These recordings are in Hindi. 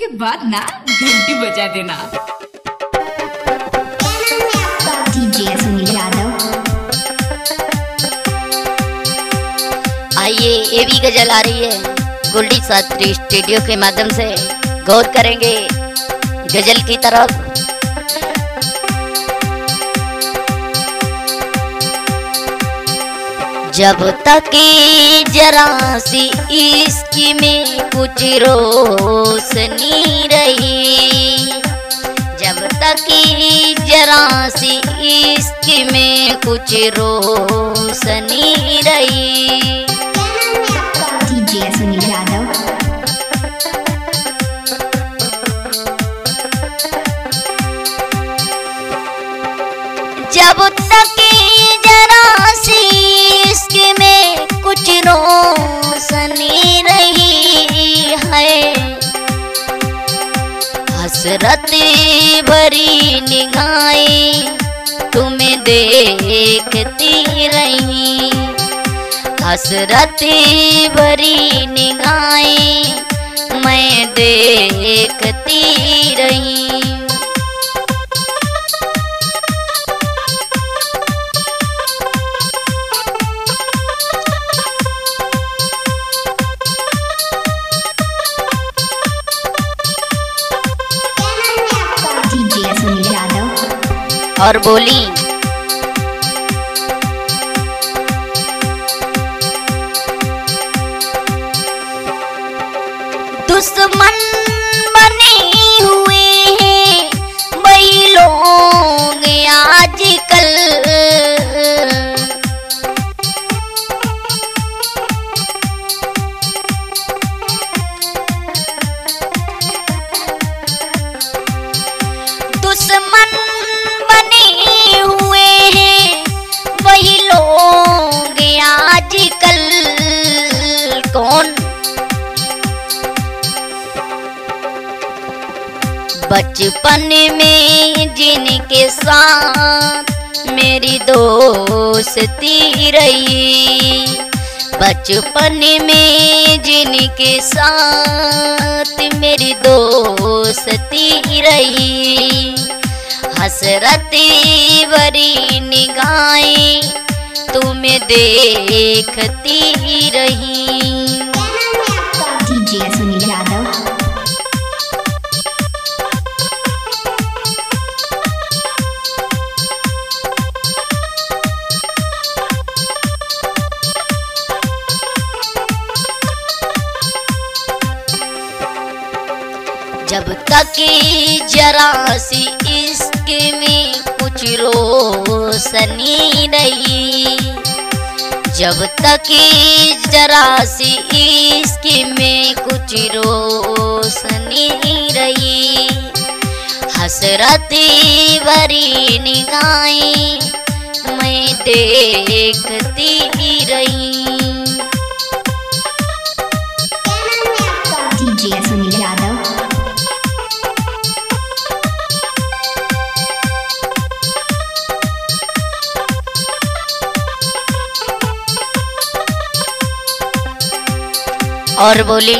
के बाद ना घंटी बजा देना। सुनील यादव। आइए ये भी गज़ल आ रही है। गोल्डी शास्त्री स्टूडियो के माध्यम से गौर करेंगे गज़ल की तरफ़। जब तक जरा सी इसकी में कुछ रोशनी रही। जब तक जरा सी इसकी में कुछ रोशनी रही। हसरत भरी निगाहें तुम्हें देखती रही। हसरत भरी निगाहें और बोली दुश्मन बचपन में जिनके साथ मेरी दोस्ती रही। बचपन में जिनके साथ मेरी दोस्ती रही। हसरती भरी निगाहें तुम्हें देखती रही। जब तक जरा सी इश्क में कुछ रोशनी रही जब तक जरा सी इश्क में कुछ रोशनी रही, हसरती भरी निगाहें मैं देखती रही। और बोली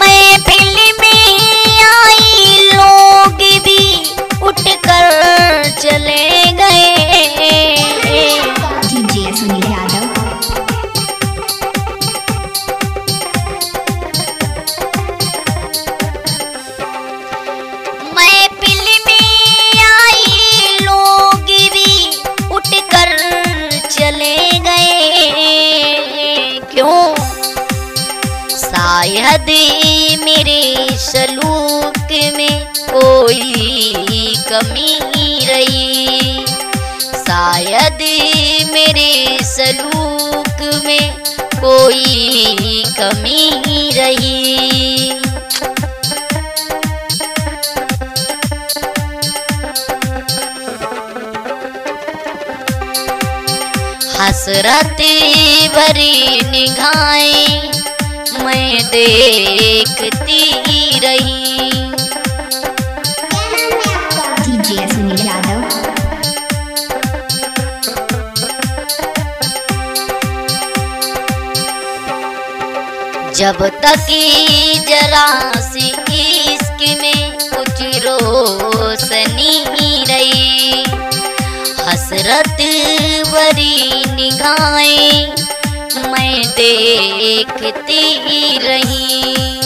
मैं फ़िल्म में आई लोग भी उठकर शायद मेरे सलूक में कोई कमी रही। शायद मेरे सलूक में कोई कमी रही। हसरत भरी निगाहें मैं देखती रही। डीजे सुनील यादव। जब तक जरा सी इश्क में कुछ रोशनी रही हसरत भरी निगाहें देखती रही।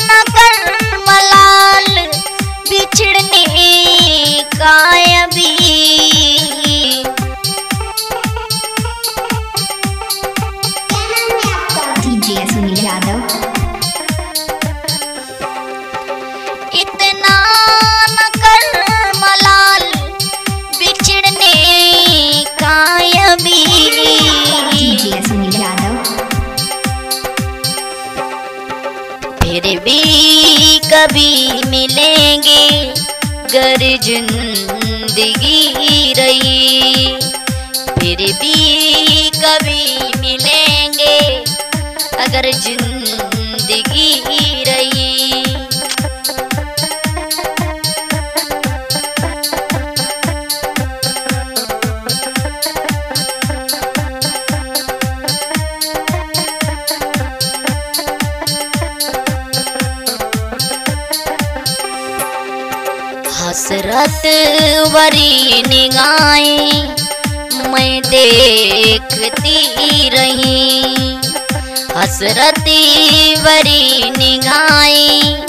न मलाल बिछड़ने का अभी। कभी मिलेंगे गर ज़िंदगी रही। फिर भी कभी मिलेंगे अगर ज़िंदगी हसरत वरी निगाहें मैं देखती रही। हसरती वरी निगाहें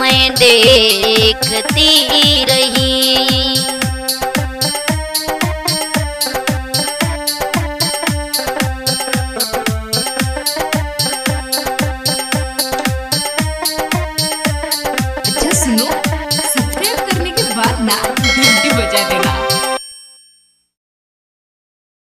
मैं देखती रही।